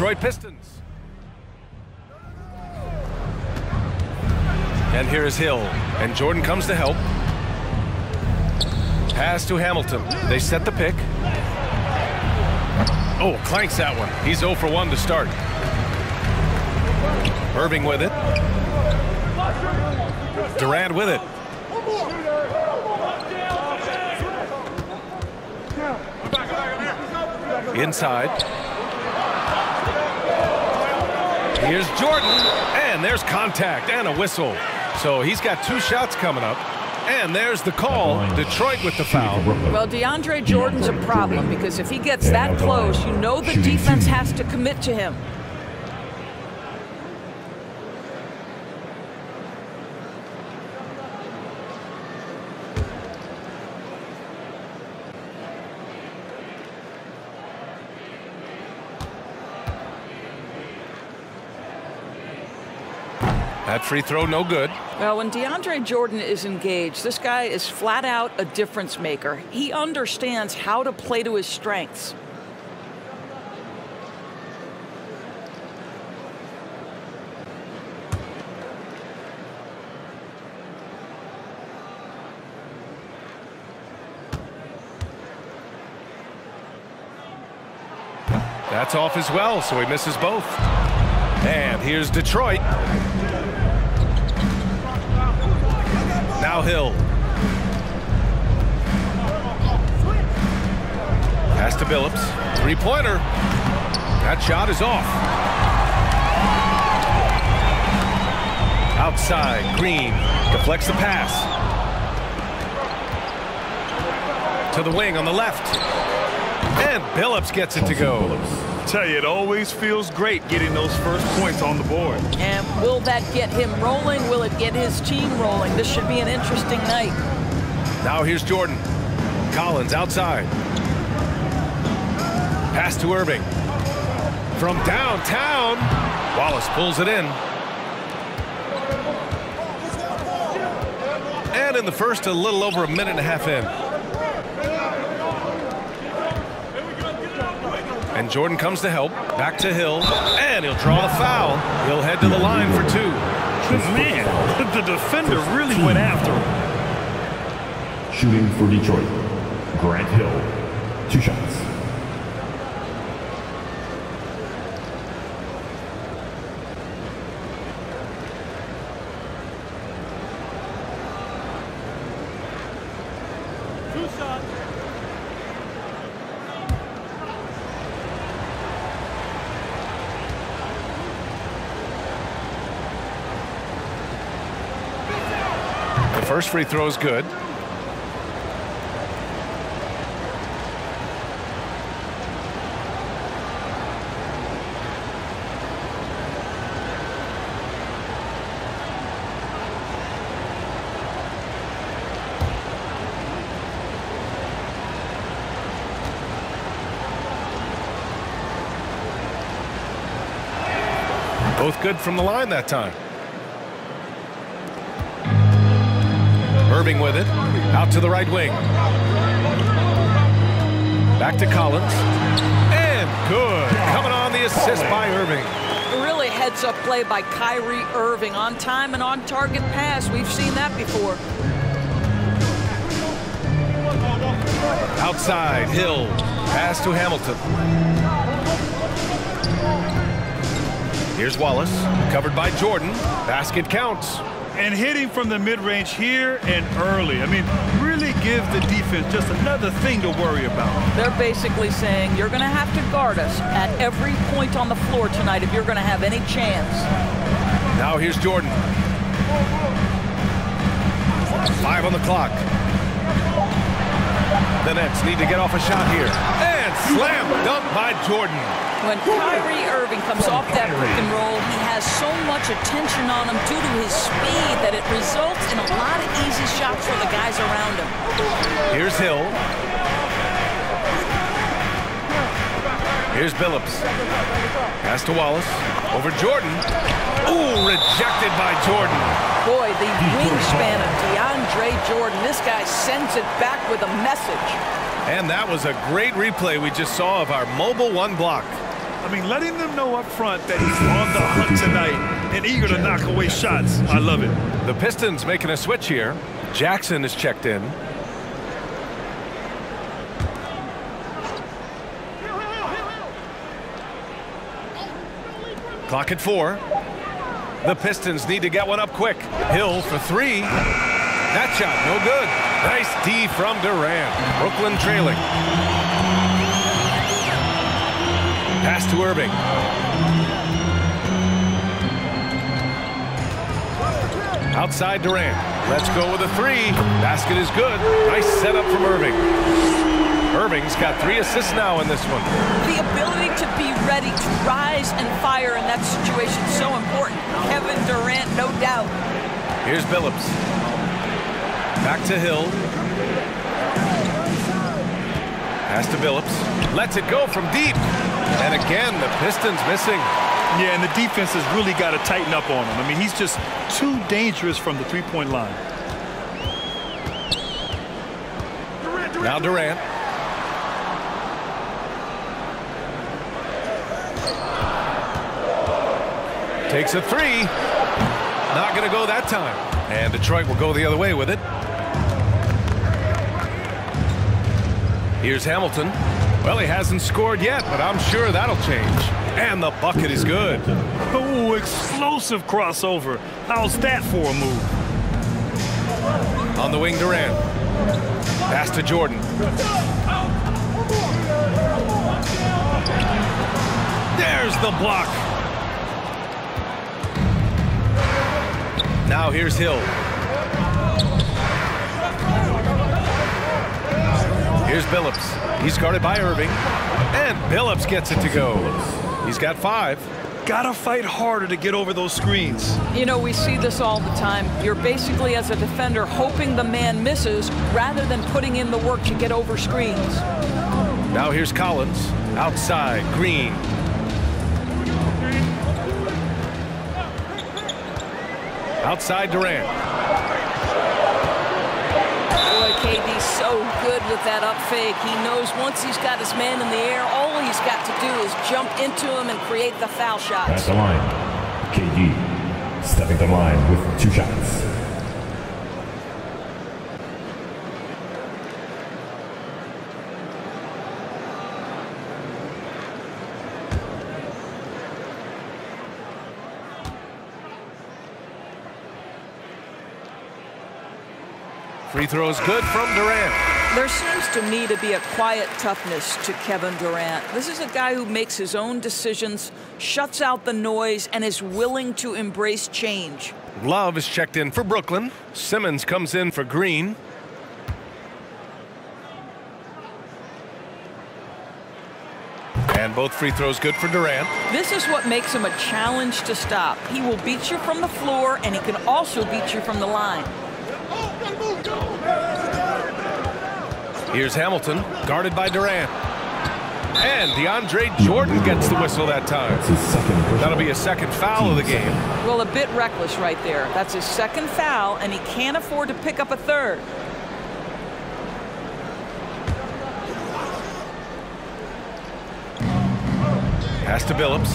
Detroit Pistons. And here is Hill. And Jordan comes to help. Pass to Hamilton. They set the pick. Oh, clanks that one. He's 0 for 1 to start. Irving with it. Durant with it. Inside. Here's Jordan. And there's contact and a whistle. So he's got two shots coming up. And there's the call. Detroit with the foul. Well, DeAndre Jordan's a problem because if he gets that close, you know the defense has to commit to him. That free throw, no good. Well, when DeAndre Jordan is engaged, this guy is flat out a difference maker. He understands how to play to his strengths. That's off as well, so he misses both. And here's Detroit. Now Hill. Pass to Billups. Three-pointer. That shot is off. Outside, Green deflects the pass. To the wing on the left. And Billups gets it to go. Tell you, it always feels great getting those first points on the board. And will that get him rolling? Will it get his team rolling? This should be an interesting night. Now here's Jordan. Collins outside. Pass to Irving. From downtown, Wallace pulls it in. And in the first, a little over a minute and a half in. And Jordan comes to help. Back to Hill. And he'll draw the foul. He'll head to the line for two. Man, the defender really went after him. Shooting for Detroit, Grant Hill. Two shots. The first free throw is good. Both good from the line that time. Irving with it. Out to the right wing. Back to Collins. And good. Coming on the assist by Irving. Really heads up play by Kyrie Irving on time and on target pass. We've seen that before. Outside, Hill. Pass to Hamilton. Here's Wallace. Covered by Jordan. Basket counts. And hitting from the mid-range here and early. I mean, really gives the defense just another thing to worry about. They're basically saying you're going to have to guard us at every point on the floor tonight if you're going to have any chance. Now here's Jordan. Five on the clock. The Nets need to get off a shot here. And slam dunk by Jordan. When Kyrie Irving comes off that pick and roll, he has so much attention on him due to his speed that it results in a lot of easy shots for the guys around him. Here's Hill. Here's Billups. Pass to Wallace. Over Jordan. Ooh, rejected by Jordan. Boy, the wingspan of DeAndre Jordan. This guy sends it back with a message. And that was a great replay we just saw of our mobile one block. I mean, letting them know up front that he's on the hunt tonight and eager to knock away shots. I love it. The Pistons making a switch here. Jackson is checked in. Clock at four. The Pistons need to get one up quick. Hill for three. That shot, no good. Nice D from Durant. Brooklyn trailing. Pass to Irving. Outside Durant. Let's go with a three. Basket is good. Nice setup from Irving. Irving's got three assists now in this one. The ability to be ready to rise and fire in that situation is so important. Kevin Durant, no doubt. Here's Billups. Back to Hill. Pass to Billups. Lets it go from deep. And again, the Pistons missing. Yeah, and the defense has really got to tighten up on him. I mean, he's just too dangerous from the three-point line. Now Durant. Takes a three. Not going to go that time. And Detroit will go the other way with it. Here's Hamilton. Well, he hasn't scored yet, but I'm sure that'll change. And the bucket is good. Oh, explosive crossover. How's that for a move? On the wing, Durant. Pass to Jordan. There's the block. Now here's Hill. Here's Billups. He's guarded by Irving. And Billups gets it to go. He's got five. Gotta fight harder to get over those screens. You know, we see this all the time. You're basically, as a defender, hoping the man misses rather than putting in the work to get over screens. Now here's Collins. Outside, Green. Outside Durant. Boy, KD's so good with that up fake. He knows once he's got his man in the air, all he's got to do is jump into him and create the foul At shots. the line, KD stepping the line with two shots. Free throws good from Durant. There seems to me to be a quiet toughness to Kevin Durant. This is a guy who makes his own decisions, shuts out the noise, and is willing to embrace change. Love is checked in for Brooklyn. Simmons comes in for Green. And both free throws good for Durant. This is what makes him a challenge to stop. He will beat you from the floor, and he can also beat you from the line. Here's Hamilton, guarded by Durant. And DeAndre Jordan gets the whistle that time. It's his second personal. That'll be a second foul of the game. Well, a bit reckless right there. That's his second foul, and he can't afford to pick up a third. Pass to Billups.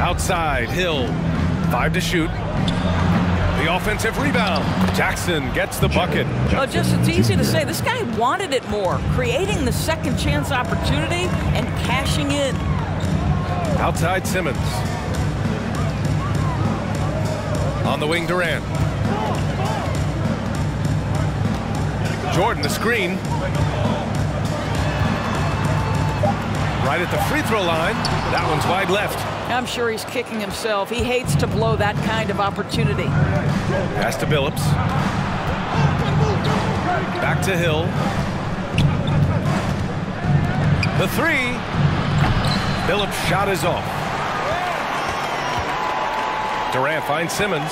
Outside, Hill. Five to shoot. The offensive rebound. Jackson gets the bucket. Oh, well, just it's easy to say this guy wanted it more, creating the second chance opportunity and cashing in. Outside Simmons. On the wing, Durant. Jordan, the screen. Right at the free throw line. That one's wide left. I'm sure he's kicking himself. He hates to blow that kind of opportunity. Pass to Billups. Back to Hill. The three. Billups' shot is off. Durant finds Simmons.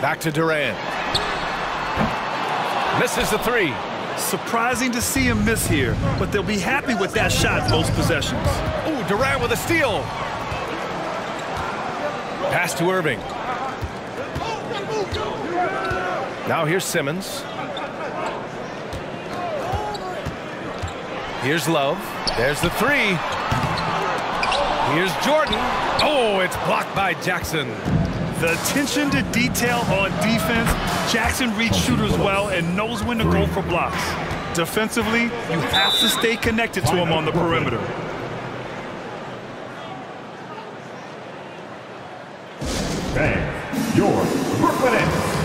Back to Durant. Misses the three. Surprising to see him miss here, but they'll be happy with that shot most possessions. Ooh, Durant with a steal. Pass to Irving. Now here's Simmons. Here's Love. There's the three. Here's Jordan. Oh, it's blocked by Jackson. The attention to detail on defense, Jackson reads shooters well and knows when to go for blocks. Defensively, you have to stay connected to him on the perimeter. Bang. Your Brooklyn Nets.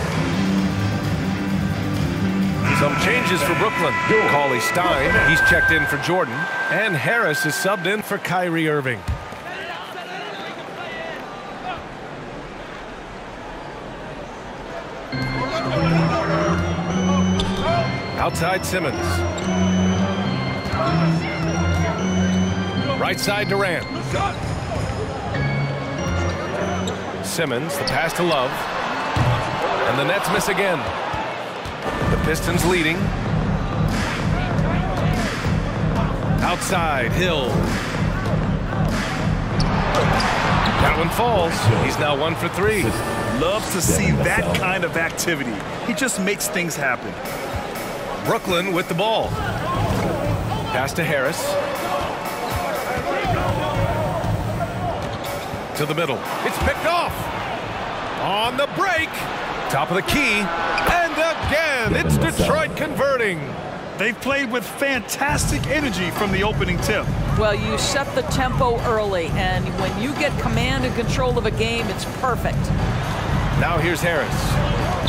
Some changes for Brooklyn. Cauley Stein, he's checked in for Jordan. And Harris is subbed in for Kyrie Irving. Outside Simmons. Right side Durant. Simmons, the pass to Love. And the Nets miss again. The Pistons leading. Outside, Hill. That one falls. He's now one for three. Loves to see that kind of activity. He just makes things happen. Brooklyn with the ball. Pass to Harris. To the middle. It's picked off. On the break. Top of the key. And again, it's Detroit converting. They've played with fantastic energy from the opening tip. Well, you set the tempo early, and when you get command and control of a game, it's perfect. Now here's Harris.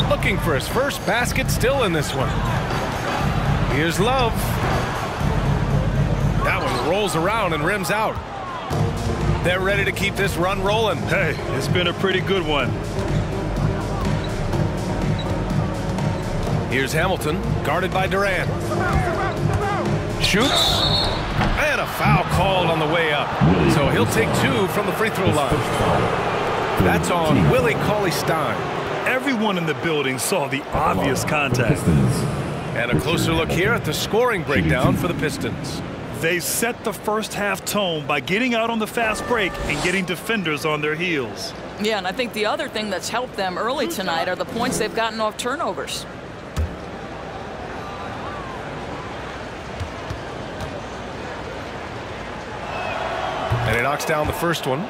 Looking for his first basket still in this one. Here's Love. That one rolls around and rims out. They're ready to keep this run rolling. Hey, it's been a pretty good one. Here's Hamilton, guarded by Durant. Shoots. And a foul called on the way up. So he'll take two from the free throw line. That's on Willie Cauley-Stein. Everyone in the building saw the obvious contact. Pistons. And a closer look here at the scoring breakdown for the Pistons. They set the first half tone by getting out on the fast break and getting defenders on their heels. Yeah, and I think the other thing that's helped them early tonight are the points they've gotten off turnovers. And he knocks down the first one.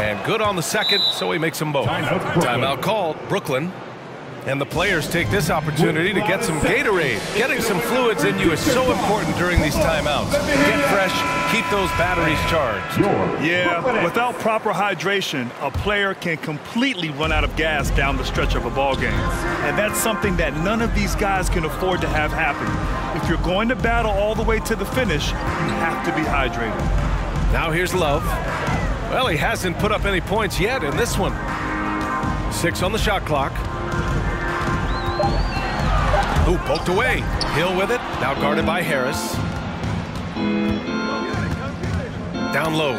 And good on the second, so he makes them both. Timeout. Timeout called, Brooklyn. And the players take this opportunity to get some Gatorade. Getting some fluids in you is so important during these timeouts. Get fresh, keep those batteries charged. Yeah, without proper hydration, a player can completely run out of gas down the stretch of a ball game. And that's something that none of these guys can afford to have happen. If you're going to battle all the way to the finish, you have to be hydrated. Now here's Love. Well, he hasn't put up any points yet in this one. Six on the shot clock. Ooh, poked away. Hill with it. Now guarded by Harris. Down low.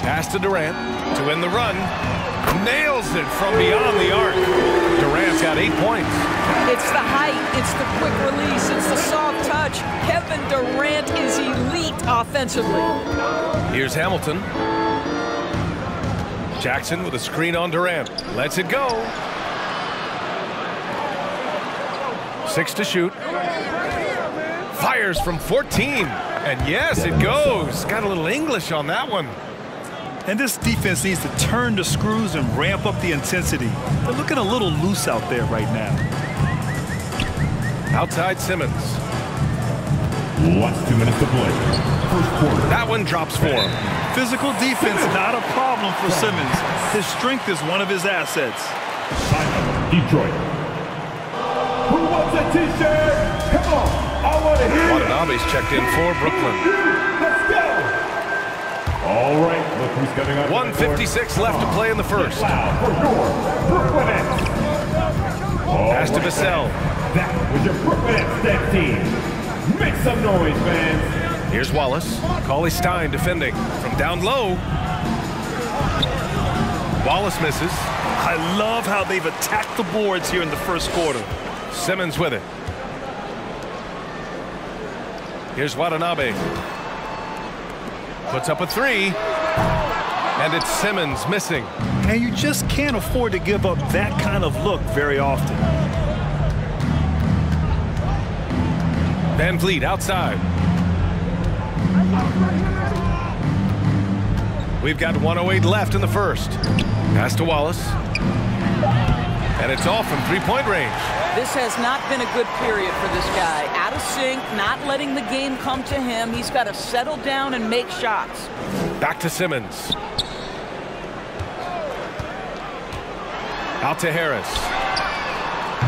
Pass to Durant to win the run. Nails it from beyond the arc. Durant's got eight points. It's the height, it's the quick release, it's the soft touch. Kevin Durant is elite offensively. Here's Hamilton. Jackson with a screen on Durant. Lets it go. Six to shoot. Fires from 14. And yes, it goes. Got a little English on that one. And this defense needs to turn the screws and ramp up the intensity. They're looking a little loose out there right now. Outside Simmons. Last two minutes to play. First quarter. That one drops for him. Physical defense, not a problem for Simmons. His strength is one of his assets. Detroit. Who wants a t-shirt? Come on. I want to hear. Watanabe's checked in for Brooklyn. Let's go. All right. Look who's coming up. 156 left to play in the first. Loud for your Brooklyn Nets. All Pass to right. Vassell. That was your Brooklyn Nets dead team. Make some noise, fans. Here's Wallace. Cauley Stein defending from down low. Wallace misses. I love how they've attacked the boards here in the first quarter. Simmons with it. Here's Watanabe. Puts up a three. And it's Simmons missing. And you just can't afford to give up that kind of look very often. VanVleet outside. We've got 108 left in the first. Pass to Wallace. And it's off from three-point range. This has not been a good period for this guy. Out of sync, not letting the game come to him. He's got to settle down and make shots. Back to Simmons. Out to Harris.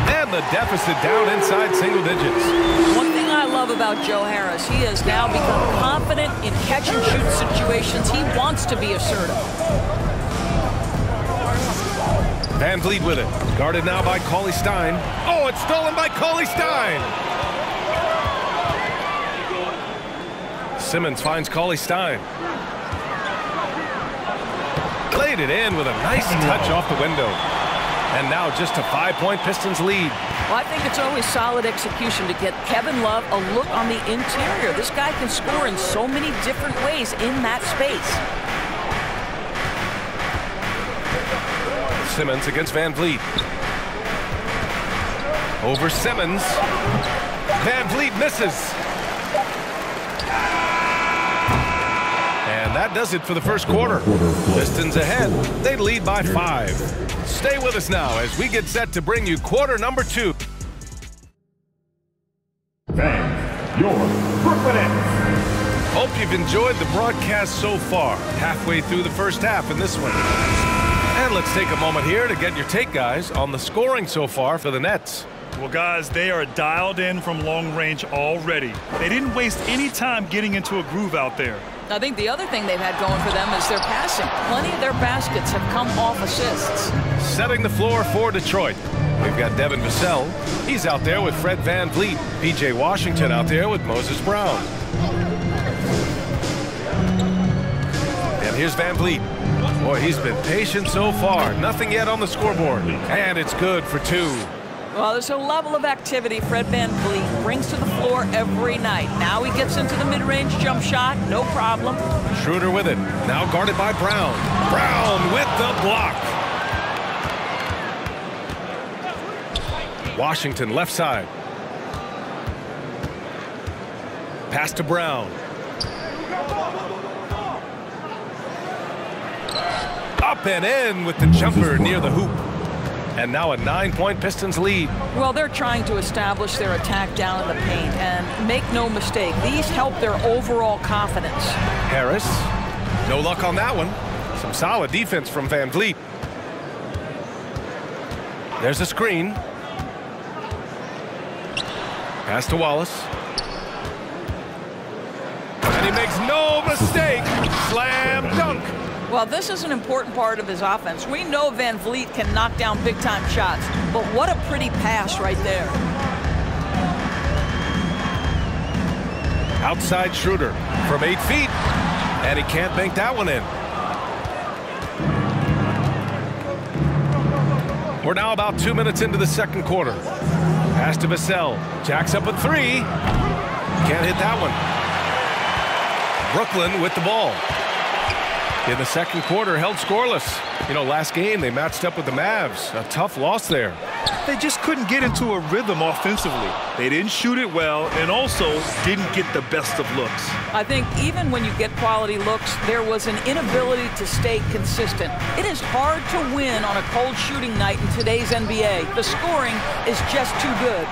And the deficit down inside single digits. About Joe Harris, he has now become confident in catch and shoot situations. He wants to be assertive. VanVleet with it. Guarded now by Cauley Stein. Oh, it's stolen by Cauley Stein. Simmons finds Cauley Stein. Laid it in with a nice touch off the window. And now just a five-point Pistons lead. Well, I think it's always solid execution to get Kevin Love a look on the interior. This guy can score in so many different ways in that space. Simmons against VanVleet. Over Simmons. VanVleet misses. That does it for the first quarter. Pistons ahead. They lead by five. Stay with us now as we get set to bring you quarter number two. Fans, your Brooklyn Nets. Hope you've enjoyed the broadcast so far. Halfway through the first half in this one. And let's take a moment here to get your take, guys, on the scoring so far for the Nets. Well, guys, they are dialed in from long range already. They didn't waste any time getting into a groove out there. I think the other thing they've had going for them is their passing. Plenty of their baskets have come off assists. Setting the floor for Detroit. We've got Devin Vassell. He's out there with Fred Van VanVleet. PJ Washington out there with Moses Brown. And here's Van VanVleet. Boy, he's been patient so far. Nothing yet on the scoreboard. And it's good for two. Well, there's a level of activity Fred VanVleet brings to the floor every night. Now he gets into the mid-range jump shot, no problem. Schroeder with it. Now guarded by Brown. Brown with the block. Washington left side. Pass to Brown. Up and in with the jumper near the hoop. And now a nine-point Pistons lead. Well, they're trying to establish their attack down in the paint. And make no mistake, these help their overall confidence. Harris. No luck on that one. Some solid defense from VanVleet. There's a screen. Pass to Wallace. And he makes no mistake. Slam dunk. Well, this is an important part of his offense. We know VanVleet can knock down big-time shots, but what a pretty pass right there. Outside Schroeder from eight feet. And he can't bank that one in. We're now about two minutes into the second quarter. Pass to Vassell. Jacks up a three. Can't hit that one. Brooklyn with the ball. In the second quarter, held scoreless. You know, last game they matched up with the Mavs. A tough loss there. They just couldn't get into a rhythm offensively. They didn't shoot it well and also didn't get the best of looks. I think even when you get quality looks, there was an inability to stay consistent. It is hard to win on a cold shooting night in today's NBA. The scoring is just too good.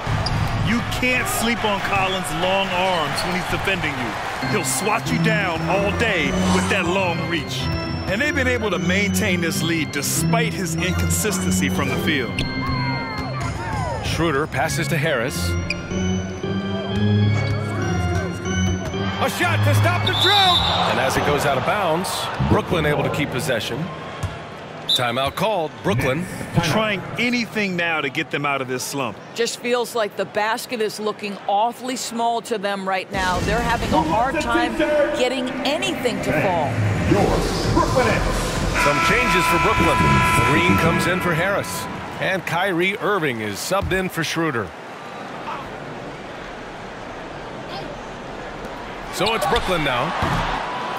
You can't sleep on Collins' long arms when he's defending you. He'll swat you down all day with that long reach. And they've been able to maintain this lead despite his inconsistency from the field. Schroeder passes to Harris. A shot to stop the drought! And as it goes out of bounds, Brooklyn able to keep possession. Timeout called. Brooklyn. Trying anything now to get them out of this slump. Just feels like the basket is looking awfully small to them right now. They're having a hard time getting anything to fall. Your Brooklyn Nets. Some changes for Brooklyn. Green comes in for Harris. And Kyrie Irving is subbed in for Schroeder. So it's Brooklyn now.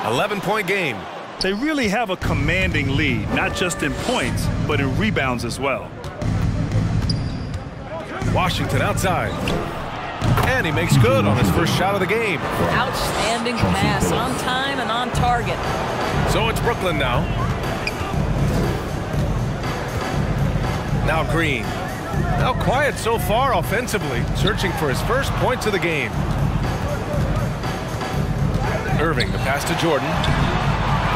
11-point game. They really have a commanding lead, not just in points, but in rebounds as well. Washington outside. And he makes good on his first shot of the game. Outstanding pass, on time and on target. So it's Brooklyn now. Now Green. Now quiet so far offensively, searching for his first points of the game. Irving, the pass to Jordan.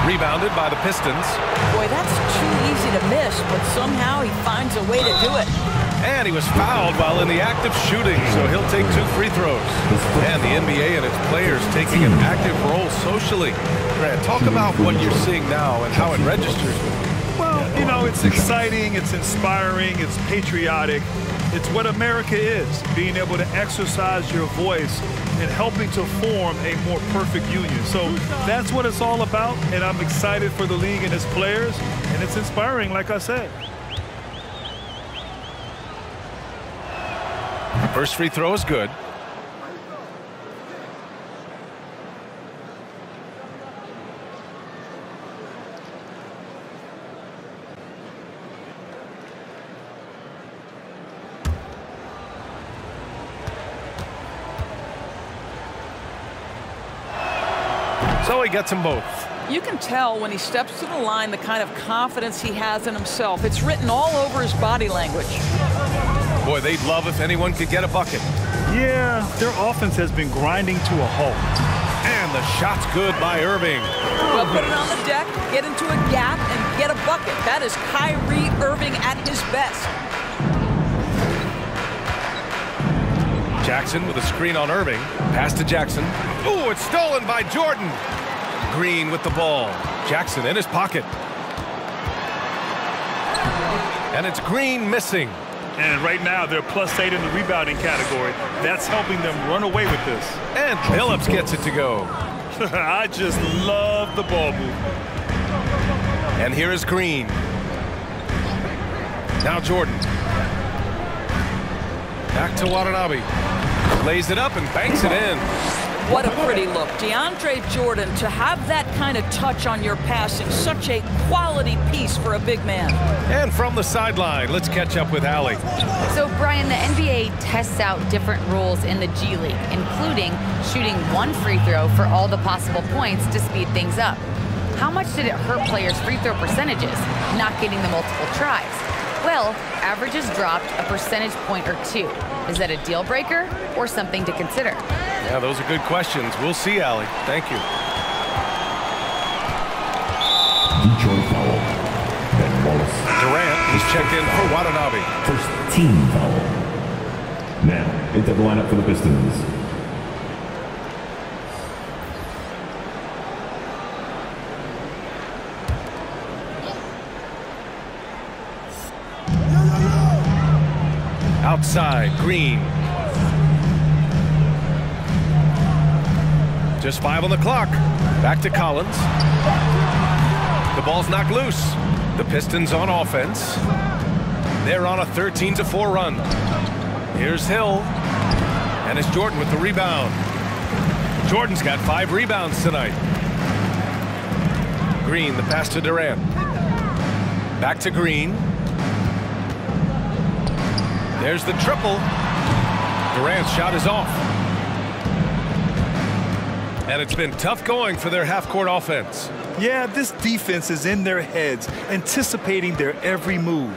Rebounded by the Pistons. Boy, that's too easy to miss, but somehow he finds a way to do it. And he was fouled while in the act of shooting, so he'll take two free throws. And the NBA and its players taking an active role socially. Grant, talk about what you're seeing now and how it registers. Well, you know, it's exciting, it's inspiring, it's patriotic. It's what America is, being able to exercise your voice and helping to form a more perfect union. So that's what it's all about, and I'm excited for the league and its players, and it's inspiring, like I said. First free throw is good. He gets them both. You can tell when he steps to the line the kind of confidence he has in himself. It's written all over his body language. Boy, they'd love if anyone could get a bucket. Yeah, their offense has been grinding to a halt. And the shot's good by Irving. Well, put it on the deck, get into a gap, and get a bucket. That is Kyrie Irving at his best. Jackson with a screen on Irving. Pass to Jackson. Ooh, it's stolen by Jordan. Green with the ball. Jackson in his pocket. And it's Green missing. And right now, they're plus eight in the rebounding category. That's helping them run away with this. And Phillips gets it to go. I just love the ball movement. And here is Green. Now Jordan. Back to Watanabe. Lays it up and banks it in. What a pretty look. DeAndre Jordan, to have that kind of touch on your passing, such a quality piece for a big man. And from the sideline, let's catch up with Allie. So, Brian, the NBA tests out different rules in the G League, including shooting one free throw for all the possible points to speed things up. How much did it hurt players' free throw percentages, not getting the multiple tries? Well, averages dropped a percentage point or two. Is that a deal breaker or something to consider? Yeah, those are good questions. We'll see, Allie. Thank you. Detroit foul. Ben Wallace. Durant is checked in for Watanabe. First team foul. Now, into the lineup for the Pistons. Outside, Green. Just five on the clock. Back to Collins. The ball's knocked loose. The Pistons on offense. They're on a 13 to 4 run. Here's Hill. And it's Jordan with the rebound. Jordan's got five rebounds tonight. Green, the pass to Durant. Back to Green. There's the triple. Durant's shot is off. And it's been tough going for their half-court offense. Yeah, this defense is in their heads, anticipating their every move.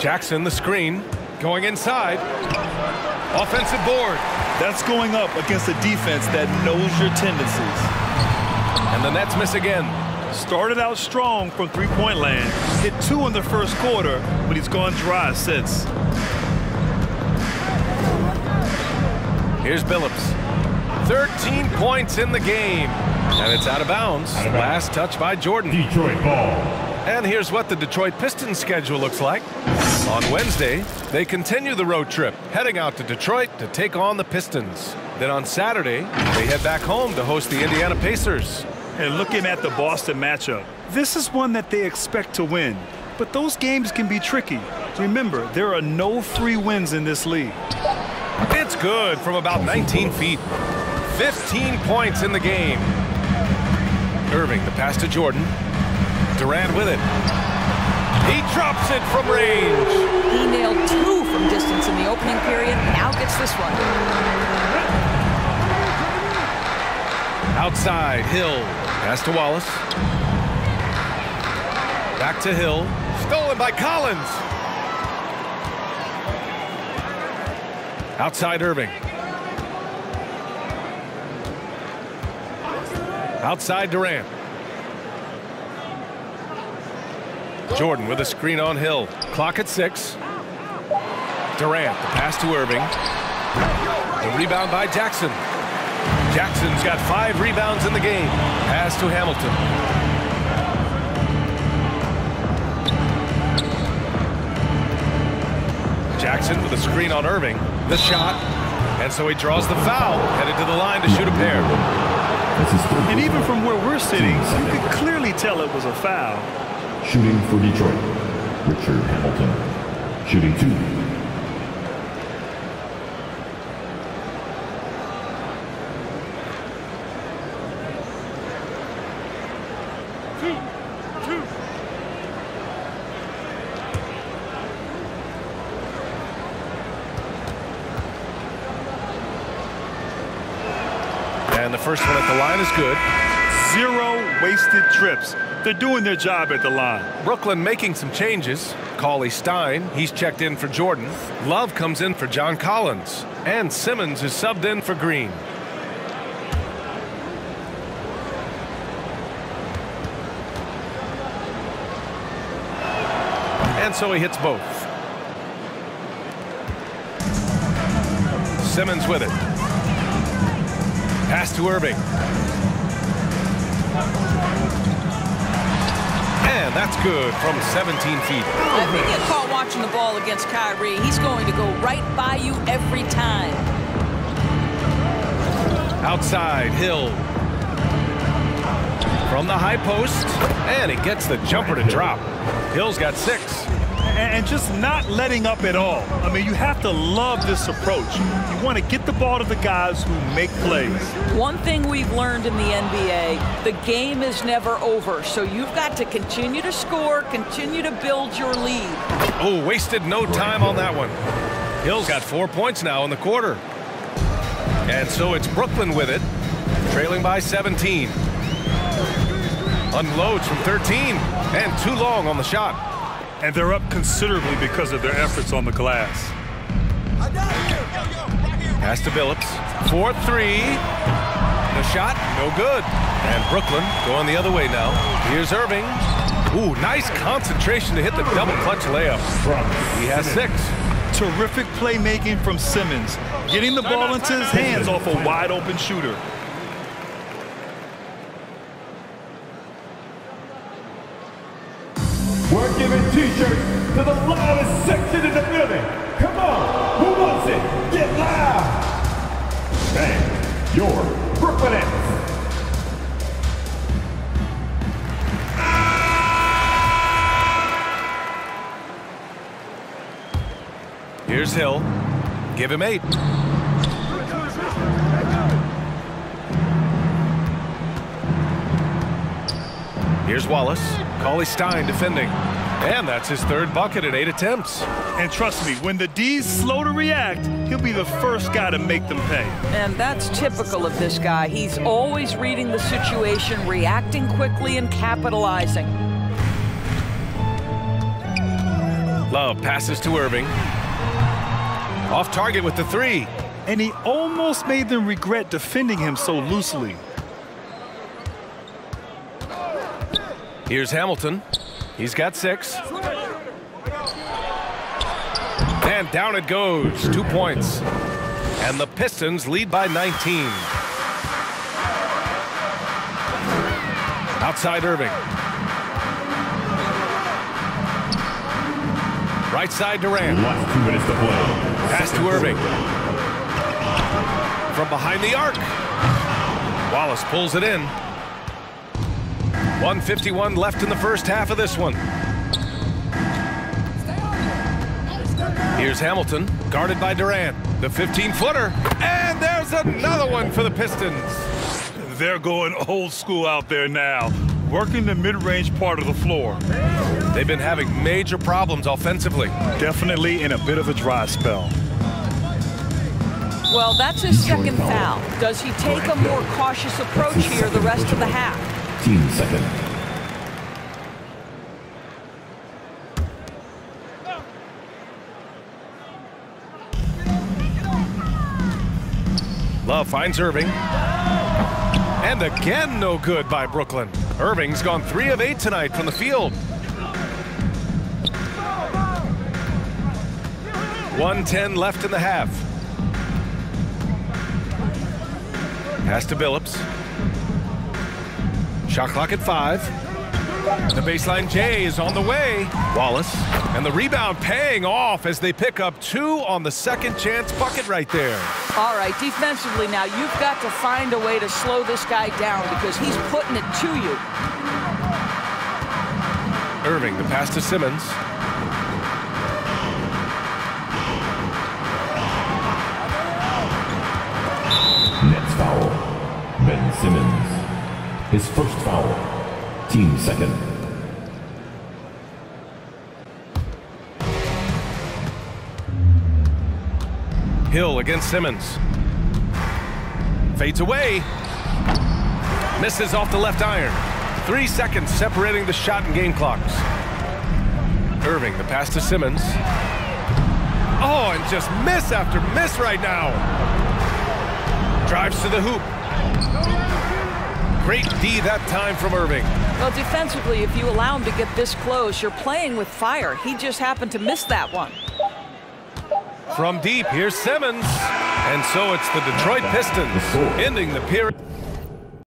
Jackson, the screen, going inside. Offensive board. That's going up against a defense that knows your tendencies. And the Nets miss again. Started out strong from three-point land. Hit two in the first quarter, but he's gone dry since. Here's Billups. 13 points in the game. And it's out of bounds. Last touch by Jordan. Detroit ball. And here's what the Detroit Pistons schedule looks like. On Wednesday, they continue the road trip, heading out to Detroit to take on the Pistons. Then on Saturday, they head back home to host the Indiana Pacers. And looking at the Boston matchup, this is one that they expect to win. But those games can be tricky. Remember, there are no free wins in this league. It's good from about 19 feet. 15 points in the game. Irving, the pass to Jordan. Durant with it. He drops it from range. He nailed two from distance in the opening period. Now gets this one. Outside, Hill. Pass to Wallace. Back to Hill. Stolen by Collins. Outside Irving. Outside Durant. Jordan with a screen on Hill. Clock at six. Durant, the pass to Irving. The rebound by Jackson. Jackson's got five rebounds in the game. Pass to Hamilton. Jackson with a screen on Irving. The shot. And so he draws the foul, headed to the line to shoot a pair. That's his third. And even from where we're sitting, you could clearly tell it was a foul. Shooting for Detroit, Richard Hamilton. Shooting two. First one at the line is good. Zero wasted trips. They're doing their job at the line. Brooklyn making some changes. Cauley Stein, he's checked in for Jordan. Love comes in for John Collins. And Simmons is subbed in for Green. And so he hits both. Simmons with it. Pass to Irving. And that's good from 17 feet. You get caught watching the ball against Kyrie, he's going to go right by you every time. Outside, Hill. From the high post, and he gets the jumper to drop. Hill's got six. And just not letting up at all. I mean, you have to love this approach. You want to get the ball to the guys who make plays. One thing we've learned in the NBA, the game is never over. So you've got to continue to score, continue to build your lead. Oh, wasted no time on that one. Hill's got four points now in the quarter. And so it's Brooklyn with it, trailing by 17. Unloads from 13, and too long on the shot. And they're up considerably because of their efforts on the glass. Pass to Billups. 4-3. The shot, no good. And Brooklyn going the other way now. Here's Irving. Ooh, nice concentration to hit the double clutch layup. He has six. Terrific playmaking from Simmons, getting the ball into his hands off a wide open shooter. T-shirts to the loudest section in the building. Come on, who wants it? Get loud. And your Brooklyn Nets. Here's Hill. Give him eight. Here's Wallace. Cauley Stein defending. And that's his third bucket at eight attempts. And trust me, when the D's slow to react, he'll be the first guy to make them pay. And that's typical of this guy. He's always reading the situation, reacting quickly, and capitalizing. Love passes to Irving. Off target with the three. And he almost made them regret defending him so loosely. Here's Hamilton. He's got six. And down it goes. Two points. And the Pistons lead by 19. Outside Irving. Right side Durant. Last two minutes to play. Pass to Irving. From behind the arc. Wallace pulls it in. 151 left in the first half of this one. Here's Hamilton, guarded by Durant. The 15-footer, and there's another one for the Pistons. They're going old school out there now, working the mid-range part of the floor. They've been having major problems offensively. Definitely in a bit of a dry spell. Well, that's his second foul. Does he take a more cautious approach here the rest of the half? Team second. Love finds Irving. And again, no good by Brooklyn. Irving's gone three of eight tonight from the field. 110 left in the half. Pass to Billups. Shot clock at five. The baseline J is on the way. Wallace. And the rebound paying off as they pick up two on the second chance bucket right there. All right, defensively now, you've got to find a way to slow this guy down because he's putting it to you. Irving, the pass to Simmons. Next foul. Ben Simmons. His first foul. Team second. Hill against Simmons. Fades away. Misses off the left iron. Three seconds separating the shot and game clocks. Irving, the pass to Simmons. Oh, and just miss after miss right now. Drives to the hoop. Great D that time from Irving. Well, defensively, if you allow him to get this close, you're playing with fire. He just happened to miss that one. From deep, here's Simmons. And so it's the Detroit Pistons ending the period.